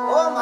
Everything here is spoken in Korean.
어, 오